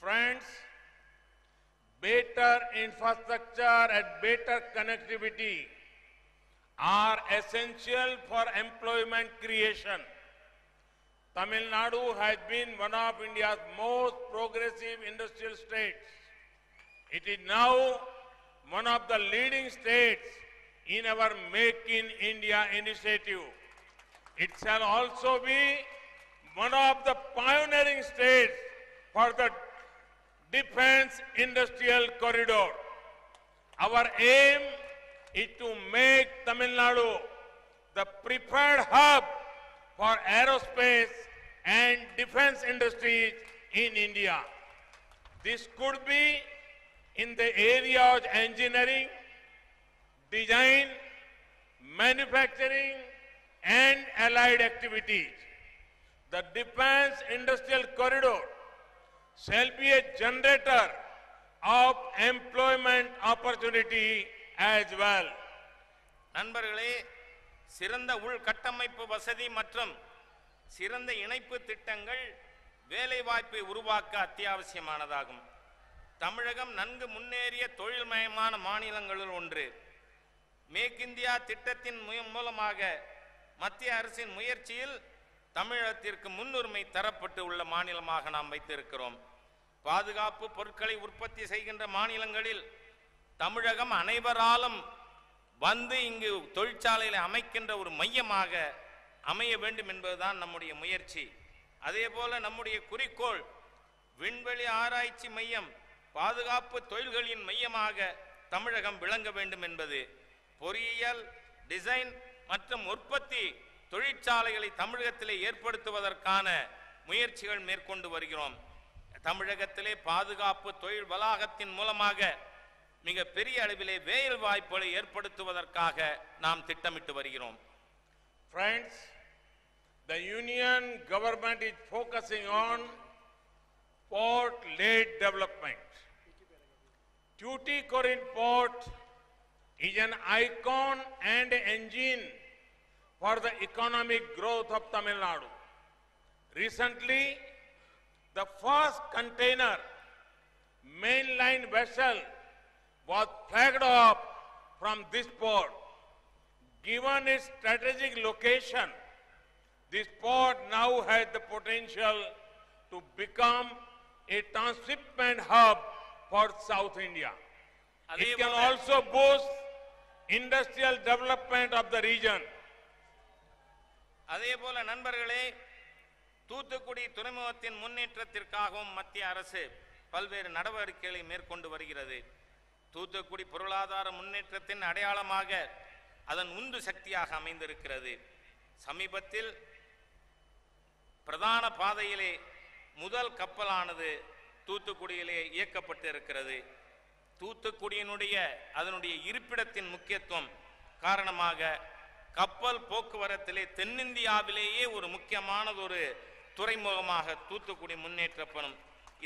Friends, better infrastructure and better connectivity are essential for employment creation. Tamil Nadu has been one of India's most progressive industrial states. It is now one of the leading states in our Make in India initiative. It shall also be one of the pioneering states for the defense industrial corridor. Our aim is to make Tamil Nadu the preferred hub for aerospace and defense industries in India. This could be in the area of engineering, design, manufacturing, and allied activities. The defense industrial corridor shall be a generator of employment opportunity as well. நண்பர்களே சிறந்த உள்கட்டமைப்பு வசதி மற்றும் சிறந்த இணைப்பு திட்டங்கள் வேலைவாய்ப்பை உருவாக்க அத்தியாவசியமானதாகும். தமிழகம் நன்கு முன்னேறிய தொழில்மயமான மாநிலங்களுள் ஒன்று. மேக் இந்தியா திட்டத்தின் மூலமாக மத்திய அரசின் முயற்சியில் தமிழகத்திற்கு முன்னுரிமை தரப்பட்டு உள்ள மாநிலமாக நாம் வைத்திருக்கிறோம். பாதுகாப்பு பொருட்களை உற்பத்தி செய்கின்ற மாநிலங்களில் தமிழகம் அனைவராலும் வந்து இங்கு தொழிற்சாலைகளை அமைக்கின்ற ஒரு மையமாக அமைய வேண்டும் என்பதுதான் நம்முடைய முயற்சி. அதே போல நம்முடைய குறிக்கோள் விண்வெளி ஆராய்ச்சி மையம் பாதுகாப்பு தொழில்களின் மையமாக தமிழகம் விளங்க வேண்டும் என்பது. பொறியியல் டிசைன் மற்றும் உற்பத்தி தொழிற்சாலைகளை தமிழகத்திலே ஏற்படுத்துவதற்கான முயற்சிகள் மேற்கொண்டு வருகிறோம். தமிழகத்திலே பாதுகாப்பு தொழில் வளாகத்தின் மூலமாக மிக பெரிய அளவிலே வேலை வாய்ப்புகளை ஏற்படுத்துவதற்காக நாம் திட்டமிட்டு வருகிறோம் Friends, the union government is focusing on port-led development. Tuticorin Port is an icon and engine for the economic growth of Tamil Nadu. Recently, the first container mainline vessel was flagged off from this port. Given its strategic location, this port now has the potential to become a transshipment hub for South India. It can அதேபோல- also boost industrial development of the region. அதே போல நண்பர்களே தூத்துக்குடி துறைமுகத்தின் முன்னேற்றத்திற்காகவும் மத்திய அரசு பல்வேறு நடவடிக்கைகளை மேற்கொண்டு வருகிறது. தூத்துக்குடி பொருளாதார முன்னேற்றத்தின் அடையாளமாக அதன் உந்து சக்தியாக அமைந்திருக்கிறது. சமீபத்தில் பிரதான பாதையிலே முதல் கப்பலானது தூத்துக்குடியிலே இயக்கப்பட்டு இருக்கிறது தூத்துக்குடியினுடைய அதனுடைய இருப்பிடத்தின் முக்கியத்துவம் காரணமாக கப்பல் போக்குவரத்திலே தென்னிந்தியாவிலேயே ஒரு முக்கியமானது ஒரு துறைமுகமாக தூத்துக்குடி முன்னேற்றப்படும்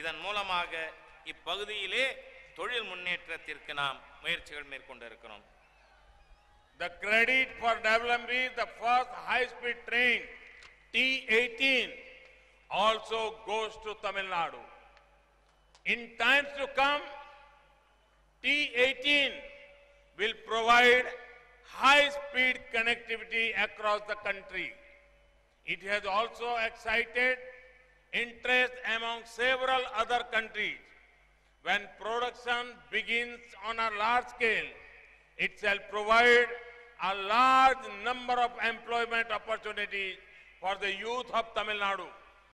இதன் மூலமாக இப்பகுதியிலே தொழில் முன்னேற்றத்திற்கு நாம் முயற்சிகள் மேற்கொண்டு இருக்கிறோம் The credit for developing the first high-speed train, T18, also goes to Tamil Nadu. In times to come, T18 will provide high-speed connectivity across the country. It has also excited interest among several other countries. When production begins on a large scale, it shall provide a large number of employment opportunities for the youth of Tamil Nadu.